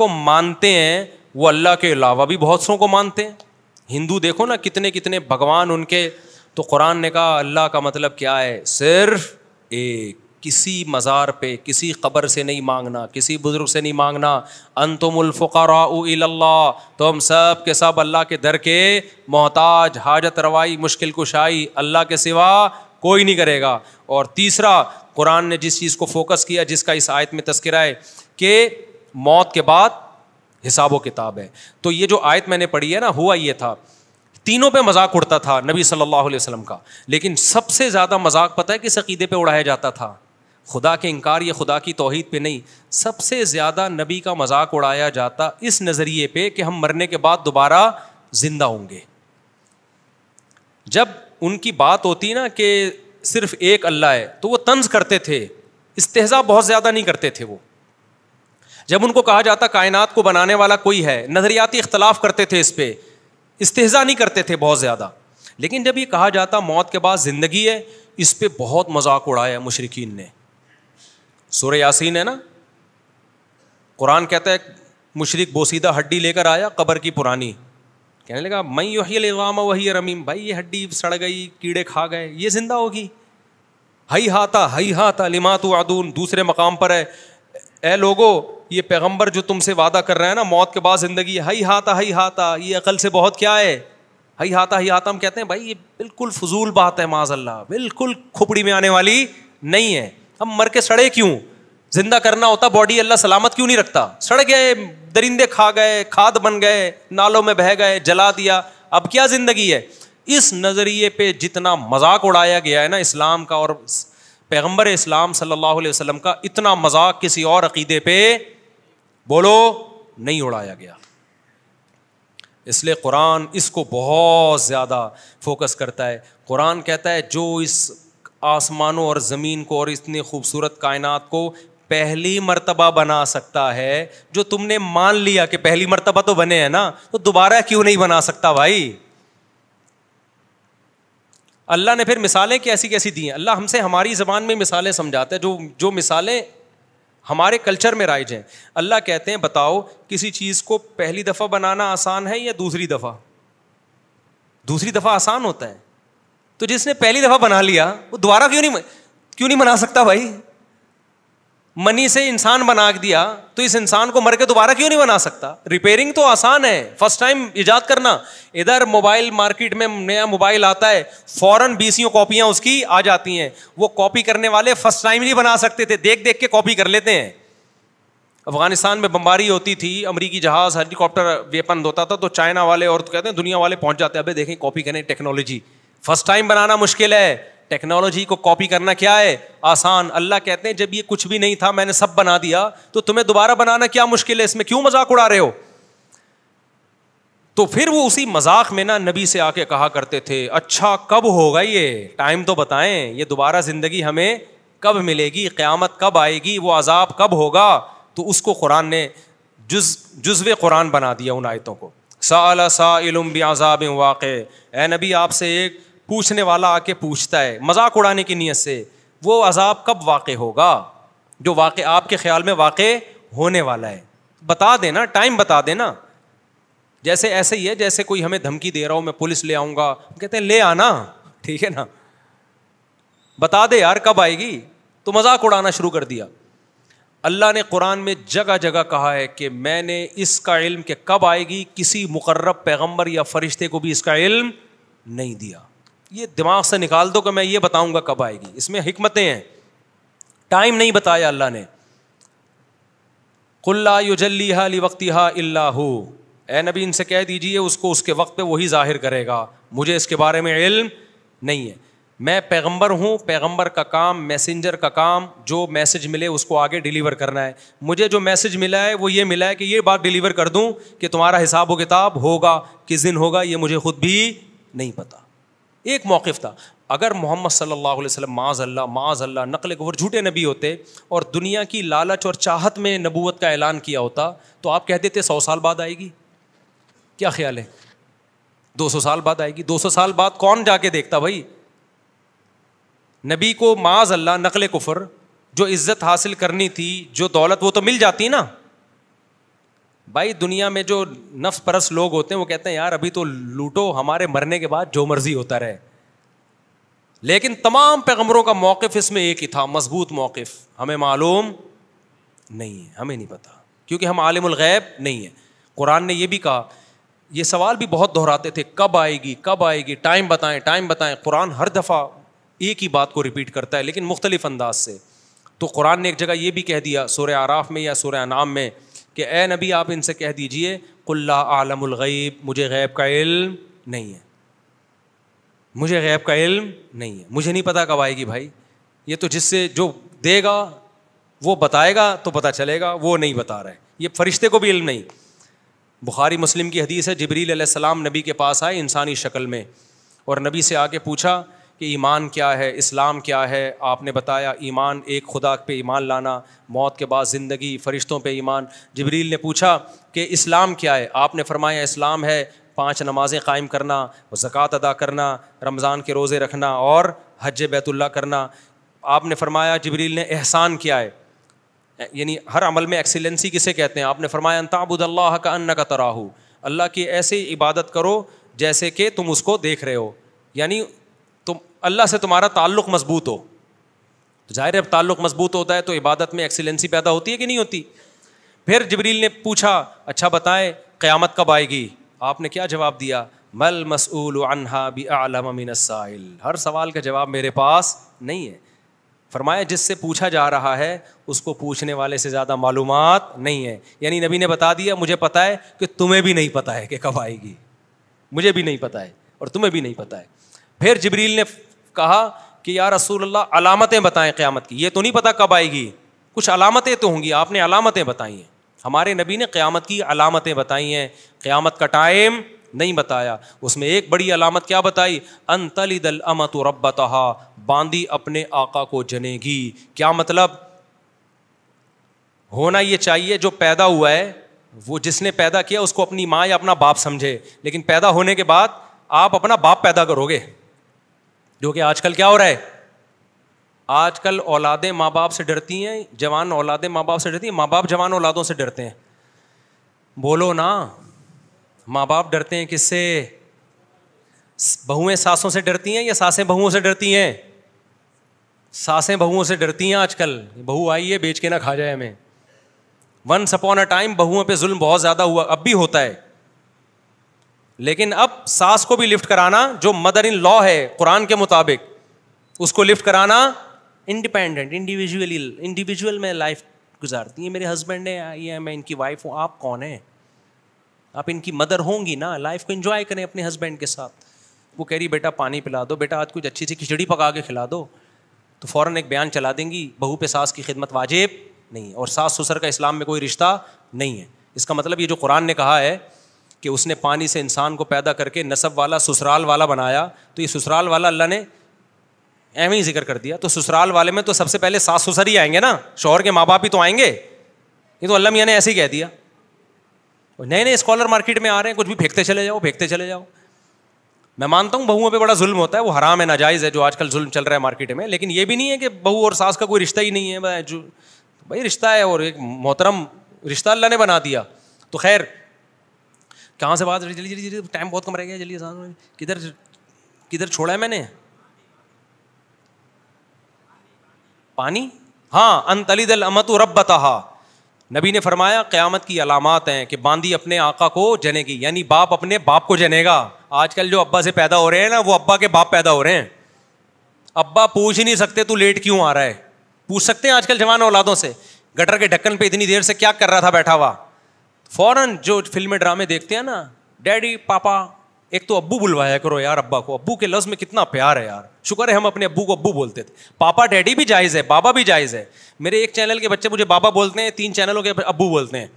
को मानते हैं वो अल्लाह के अलावा भी बहुत सो को मानते हैं हिंदू देखो ना कितने कितने भगवान उनके तो कुरान ने कहा अल्लाह का मतलब क्या है सिर्फ एक किसी मज़ार पे किसी कब्र से नहीं मांगना किसी बुज़ुर्ग से नहीं मांगना अनतुमुल्फ़ुक़राअल्लाह तो हम सब के सब अल्लाह के दर के मोहताज हाजत रवाई मुश्किल कुशाई अल्लाह के सिवा कोई नहीं करेगा। और तीसरा, कुरान ने जिस चीज़ को फोकस किया, जिसका इस आयत में तस्करा है कि मौत के बाद हिसाब व किताब है। तो ये जो आयत मैंने पढ़ी है ना, हुआ ये था। तीनों पे मज़ाक उड़ता था नबी सल्लल्लाहु अलैहि वसल्लम का। लेकिन सबसे ज़्यादा मज़ाक पता है किस अकीदे पे उड़ाया जाता था? खुदा के इनकार या खुदा की तोहहीद पे नहीं। सबसे ज़्यादा नबी का मज़ाक उड़ाया जाता इस नज़रिए पे कि हम मरने के बाद दोबारा ज़िंदा होंगे। जब उनकी बात होती ना कि सिर्फ़ एक अल्लाह है तो वो तंज करते थे। इस्तेजा बहुत ज़्यादा नहीं करते थे वो। जब उनको कहा जाता, कायनात को बनाने वाला कोई है, नज़रियाती इख्तलाफ करते थे इस पर इस्तेजा नहीं करते थे बहुत ज़्यादा। लेकिन जब ये कहा जाता, मौत के बाद ज़िंदगी है, इस पर बहुत मज़ाक उड़ाया मुशरकिन ने। सूर्य यासीन है ना? कुरान कहता है, मुशरक बोसीदा हड्डी लेकर आया, कब्र की पुरानी। कहने लगा मैं यही लगाम वही रमीम, भाई ये हड्डी सड़ गई, कीड़े खा गए, ये ज़िंदा होगी? हई हाथा हई हाथा लिमातु आदून, दूसरे मकाम पर है। ए लोगो, ये पैगंबर जो तुमसे वादा कर रहे हैं ना, मौत के बाद ज़िंदगी हई हाथा हई हाथा ये अकल से बहुत क्या है? हई हाथा हई हाथा हम कहते हैं, भाई ये बिल्कुल फजूल बात है माजल्ला बिल्कुल खुपड़ी में आने वाली नहीं है। हम मर के सड़े क्यों? ज़िंदा करना होता बॉडी अल्लाह सलामत क्यों नहीं रखता? सड़ गए, दरिंदे खा गए, खाद बन गए, नालों में बह गए, जला दिया। अब क्या ज़िंदगी है? इस नज़रिए पे जितना मज़ाक उड़ाया गया है ना इस्लाम का और पैगंबर इस्लाम सल्लल्लाहु अलैहि वसल्लम का, इतना मज़ाक किसी और अकीदे पे बोलो, नहीं उड़ाया गया। इसलिए कुरान इसको बहुत ज़्यादा फोकस करता है। कुरान कहता है, जो इस आसमानों और ज़मीन को और इतनी खूबसूरत कायनात को पहली मर्तबा बना सकता है, जो तुमने मान लिया कि पहली मर्तबा तो बने हैं ना तो दोबारा क्यों नहीं बना सकता भाई? अल्लाह ने फिर मिसालें कैसी कैसी दी हैं? अल्लाह हमसे हमारी ज़बान में मिसालें समझाते हैं, जो जो मिसालें हमारे कल्चर में राइज हैं। अल्लाह कहते हैं, बताओ, किसी चीज़ को पहली दफ़ा बनाना आसान है या दूसरी दफ़ा? दूसरी दफ़ा आसान होता है। तो जिसने पहली दफ़ा बना लिया, वो दोबारा क्यों नहीं क्यों नहीं बना सकता भाई? मनी से इंसान बना दिया तो इस इंसान को मर के दोबारा क्यों नहीं बना सकता? रिपेयरिंग तो आसान है। फ़र्स्ट टाइम ईजाद करना। इधर मोबाइल मार्केट में नया मोबाइल आता है फ़ौरन बीसियों कॉपियाँ उसकी आ जाती हैं। वो कॉपी करने वाले फ़र्स्ट टाइम नहीं बना सकते थे। देख देख के कॉपी कर लेते हैं। अफ़गानिस्तान में बम्बारी होती थी, अमरीकी जहाज़ हेलीकॉप्टर वेपन होता था तो चाइना वाले और तो कहते हैं दुनिया वाले पहुँच जाते हैं। अबे देखें कॉपी करें टेक्नोलॉजी फ़र्स्ट टाइम बनाना मुश्किल है। टेक्नोलॉजी को कॉपी करना क्या है? आसान। अल्लाह कहते हैं, जब ये कुछ भी नहीं था, मैंने सब बना दिया तो तुम्हें दोबारा बनाना क्या मुश्किल है? इसमें क्यों मज़ाक उड़ा रहे हो? तो फिर वो उसी मज़ाक में ना नबी से आके कहा करते थे अच्छा कब होगा ये? टाइम तो बताएँ, ये दोबारा ज़िंदगी हमें कब मिलेगी? क़यामत कब आएगी? वो अजाब कब होगा? तो उसको कुरान ने जुज, जुजव कुरान बना दिया उन आयतों को। साल साइलुम बियाजाब वाक़। ए नबी, आपसे एक पूछने वाला आके पूछता है, मज़ाक उड़ाने की नीयत से, वो अजाब कब वाक़ होगा? जो वाक़ आपके ख्याल में वाक़ होने वाला है। बता देना टाइम बता देना। जैसे ऐसे ही है, जैसे कोई हमें धमकी दे रहा हो, मैं पुलिस ले आऊँगा। कहते हैं, ले आना। ठीक है ना? बता दे यार, कब आएगी? तो मज़ाक उड़ाना शुरू कर दिया। अल्लाह ने कुरान में जगह जगह कहा है कि मैंने इसका इल्म कि कब आएगी? किसी मुकर्रब पैगंबर या फरिश्ते को भी इसका इल्म नहीं दिया। ये दिमाग से निकाल दो कि मैं ये बताऊँगा कब आएगी। इसमें हमतें हैं। टाइम नहीं बताया अल्लाह ने। कुल्ला युजल्ली ली वक्ती हा हो ए नबी, इनसे कह दीजिए, उसको उसके वक्त पे वही ज़ाहिर करेगा। मुझे इसके बारे में इल्म नहीं है। मैं पैगंबर हूँ, पैगंबर का काम, मैसेंजर का काम, जो मैसेज मिले उसको आगे डिलीवर करना है। मुझे जो मैसेज मिला है, वो ये मिला है कि ये बात डिलीवर कर दूँ कि तुम्हारा हिसाब व किताब होगा, किस दिन होगा, ये मुझे खुद भी नहीं पता। एक मौक़ था। अगर मोहम्मद सल्लल्लाहु अलैहि वसल्लम माज अल्लाह माज अल्लाह नकल गवर झूठे नबी होते और दुनिया की लालच और चाहत में नबूवत का ऐलान किया होता तो आप कहते थे सौ साल बाद आएगी। क्या ख्याल है? दो सौ साल बाद आएगी। दो सौ साल बाद कौन जाके देखता भाई? नबी को माज अल्लाह नकल कुफर, जो इज़्ज़त हासिल करनी थी, जो दौलत, वो तो मिल जाती ना। भाई, दुनिया में जो नफ्स परस लोग होते हैं, वो कहते हैं, यार, अभी तो लूटो, हमारे मरने के बाद जो मर्ज़ी होता रहे. लेकिन तमाम पैगम्बरों का मौकफ इसमें एक ही था, मज़बूत मौकफ। हमें मालूम नहीं है, हमें नहीं पता, क्योंकि हम आलिमुल गैब नहीं है। कुरान ने यह भी कहा, ये सवाल भी बहुत दोहराते थे, कब आएगी कब आएगी, टाइम बताएँ टाइम बताएँ। कुरान हर दफ़ा एक ही बात को रिपीट करता है, लेकिन मुख्तलिफ़ अंदाज से। तो कुरान ने एक जगह ये भी कह दिया सुर आराफ में या सुर अनाम में कि ए नबी, आप इनसे कह दीजिए, कुल्ला आलमुलगैब मुझे गैब का इल्म नहीं है। मुझे गैब का इल्म नहीं है। मुझे नहीं पता कब आएगी भाई। ये तो जिससे जो देगा, वो बताएगा तो पता चलेगा, वो नहीं बता रहा है। ये फरिश्ते को भी इल्म नहीं। बुखारी मुस्लिम की हदीस है, जबरील सलाम नबी के पास आए, इंसानी शक्ल में, और नबी से आके पूछा कि ईमान क्या है, इस्लाम क्या है? आपने बताया ईमान, एक खुदा पे ईमान लाना, मौत के बाद ज़िंदगी, फ़रिश्तों पे ईमान। जबरील ने पूछा कि इस्लाम क्या है? आपने फरमाया इस्लाम है पाँच नमाज़ें कायम करना, ज़क़़त अदा करना, रमज़ान के रोज़े रखना और हज, बैतुल्ला करना। आपने फरमाया जबरील ने एहसान किया है। यानी हर अमल में एक्सीलेंसी किसे कहते हैं? आपने फरमाया अल्लाह का अन्न का तराहू। अल्लाह की ऐसी इबादत करो जैसे कि तुम उसको देख रहे हो। यानी अल्लाह से तुम्हारा ताल्लुक़ मज़बूत हो। तो ज़ाहिर है ताल्लुक़ मज़बूत होता है तो इबादत में एक्सीलेंसी पैदा होती है कि नहीं होती? फिर जबरील ने पूछा अच्छा बताएँ, क़यामत कब आएगी? आपने क्या जवाब दिया? मल मसूल अनहा बी आलमिन हर सवाल का जवाब मेरे पास नहीं है। फरमाया, जिससे पूछा जा रहा है, उसको पूछने वाले से ज़्यादा मालूम नहीं है। यानी नबी ने बता दिया, मुझे पता है कि तुम्हें भी नहीं पता है कि कब आएगी। मुझे भी नहीं पता है और तुम्हें भी नहीं पता है। फिर जबरील ने कहा कि यार रसूल अलामतें बताएँ क़्यामत की। ये तो नहीं पता कब आएगी। कुछ अलामतें तो होंगी। आपने अलामतें बताई हैं। हमारे नबी ने क़्यामत की अलामतें बताई हैं। क़्यामत का टाइम नहीं बताया। उसमें एक बड़ी अलामत क्या बताई? अनतलिदल अमत रब्बतहा। बांदी अपने आका को जनेगी। क्या मतलब? होना ये चाहिए, जो पैदा हुआ है, वो जिसने पैदा किया, उसको अपनी माँ या अपना बाप समझे। लेकिन पैदा होने के बाद आप अपना बाप पैदा करोगे। जो कि आजकल क्या हो रहा है? आजकल औलादें माँ बाप से डरती हैं, जवान औलादें माँ बाप से डरती हैं माँ बाप जवान औलादों से डरते हैं। बोलो ना माँ बाप डरते हैं किससे? बहुएँ सासों से डरती हैं या सासें बहुओं से डरती हैं? सासें बहुओं से डरती हैं आजकल। बहू आई है, बेच के ना खा जाए हमें। वंस अपॉन अ टाइम बहुओं पे जुल्म बहुत ज़्यादा हुआ, अब भी होता है। लेकिन अब सास को भी लिफ्ट कराना, जो मदर इन लॉ है, कुरान के मुताबिक, उसको लिफ्ट कराना इंडिपेंडेंट इंडिविजुअली इंडिविजुअल में लाइफ गुजारती है। मेरे हस्बैंड है, ये मैं इनकी वाइफ हूँ, आप कौन है? आप इनकी मदर होंगी ना लाइफ को एंजॉय करें अपने हस्बैंड के साथ। वो कह रही, बेटा, पानी पिला दो, बेटा, आज कुछ अच्छी सी खिचड़ी पका के खिला दो। तो फ़ौरन एक बयान चला देंगी, बहू पे सास की खिदमत वाजिब नहीं और सास ससुर का इस्लाम में कोई रिश्ता नहीं है। इसका मतलब ये जो कुरान ने कहा है कि उसने पानी से इंसान को पैदा करके नसब वाला, ससुराल वाला बनाया तो ये ससुराल वाला अल्लाह ने एम ही ज़िक्र कर दिया। तो ससुराल वाले में तो सबसे पहले सास ससुर ही आएँगे ना? शोहर के माँ बाप ही तो आएँगे। ये तो अल्लाह मियाँ ने ऐसे ही कह दिया। नए नए स्कॉलर मार्केट में आ रहे हैं, कुछ भी फेंकते चले जाओ, फेंकते चले जाओ। मैं मानता हूँ बहुओं पे बड़ा जुल्म होता है, वो हराम है, नाजायज़ है जो आजकल जुल्म चल रहा है मार्केट में। लेकिन ये भी नहीं है कि बहू और सास का कोई रिश्ता ही नहीं है भाई, रिश्ता है और एक मोहतरम रिश्ता अल्लाह ने बना दिया। तो खैर कहाँ से बात जल्दी जल्दी जल्दी टाइम बहुत कम रह गया, जल्दी किधर किधर छोड़ा है मैंने? पानी? हाँ अनतलिदल अमत रब्बतहा। नबी ने फरमाया, क़यामत की अलामत हैं कि बांदी अपने आका को जनेगी, यानी बाप अपने बाप को जनेगा। आजकल जो अब्बा से पैदा हो रहे हैं ना, वो अब्बा के बाप पैदा हो रहे हैं। अब्बा पूछ ही नहीं सकते, तू लेट क्यों आ रहा है? पूछ सकते हैं आजकल जवान औलादों से। गटर के ढक्कन पे इतनी देर से क्या कर रहा था बैठा हुआ? फ़ौरन जो फ़िल्में, ड्रामे देखते हैं ना, डैडी, पापा, एक तो अब्बू बुलवाया करो यार अब्बा को। अब्बू के लफ्ज़ में कितना प्यार है यार। शुक्र है हम अपने अब्बू को अब्बू बोलते थे। पापा, डैडी भी जायज़ है, बाबा भी जायज़ है। मेरे एक चैनल के बच्चे मुझे बाबा बोलते हैं, तीन चैनलों के अब्बू बोलते हैं।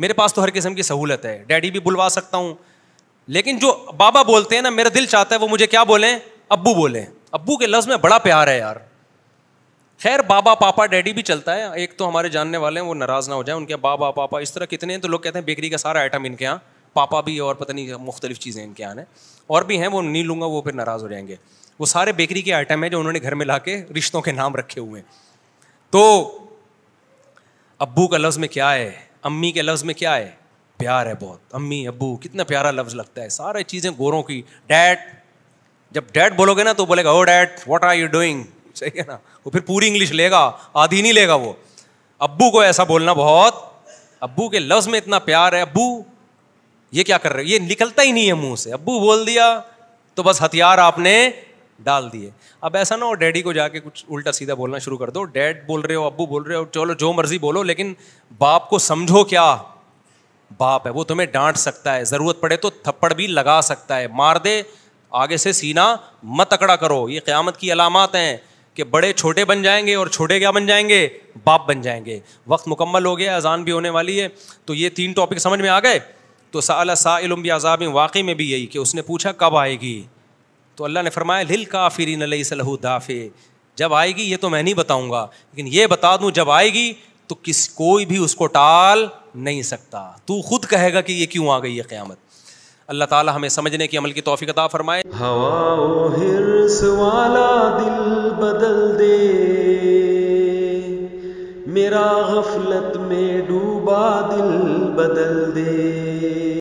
मेरे पास तो हर किस्म की सहूलत है। डैडी भी बुलवा सकता हूँ। लेकिन जो बाबा बोलते हैं ना, मेरा दिल चाहता है वो मुझे क्या बोलें? अब्बू बोलें। अब्बू के लफ्ज़ में बड़ा प्यार है यार। खैर, बाबा, पापा, डैडी भी चलता है। एक तो हमारे जानने वाले हैं, वो नाराज़ ना हो जाए, उनके बाबा, पापा, इस तरह कितने हैं तो लोग कहते हैं, बेकरी का सारा आइटम इनके यहाँ, पापा भी और पता नहीं मुख्तलिफ़ चीज़ें इनके यहाँ और भी हैं, वो नहीं लूँगा, वो फिर नाराज़ हो जाएँगे। वो सारे बेकरी के आइटम है, जो उन्होंने घर में ला के रिश्तों के नाम रखे हुए हैं। तो अब्बू का लफ्ज़ में क्या है? अम्मी के लफ्ज़ में क्या है? प्यार है बहुत। अम्मी, अब्बू, कितना प्यारा लफ्ज़ लगता है। सारी चीज़ें गोरों की। डैड, जब डैड बोलोगे ना तो बोलेगा ओ dad what are you doing सही है ना? वो फिर पूरी इंग्लिश लेगा, आधी नहीं लेगा वो। अब्बू को ऐसा बोलना बहुत, अब्बू के लफ्ज़ में इतना प्यार है, अब्बू, ये क्या कर रहे हो? ये निकलता ही नहीं है मुँह से। अब्बू बोल दिया तो बस हथियार आपने डाल दिए। अब ऐसा ना हो, डैडी को जाके कुछ उल्टा सीधा बोलना शुरू कर दो। डैड बोल रहे हो, अब्बू बोल रहे हो, चलो जो मर्ज़ी बोलो, लेकिन बाप को समझो क्या? बाप है, वो तुम्हें डांट सकता है, ज़रूरत पड़े तो थप्पड़ भी लगा सकता है। मार दे, आगे से सीना मत अकड़ा करो। ये क़्यामत की अलामत हैं। कि बड़े छोटे बन जाएँगे और छोटे क्या बन जाएँगे? बाप बन जाएँगे। वक्त मुकम्मल हो गया, अजान भी होने वाली है। तो ये तीन टॉपिक समझ में आ गए? तो साल साइलम आज़ाब वाकई में भी यही कि उसने पूछा, कब आएगी? तो अल्लाह ने फरमाया, लिल काफिरी नलई सलहू दाफ़े। जब आएगी, ये तो मैं नहीं बताऊँगा, लेकिन ये बता दूँ, जब आएगी तो किस, कोई भी उसको टाल नहीं सकता। तू खुद कहेगा कि ये क्यों आ गई है क़यामत? अल्लाह ताला हमें समझने की अमल की तोफ़ी अता फरमाए। हवा हिर्स दिल बदल दे। मेरा गफलत में डूबा दिल बदल दे।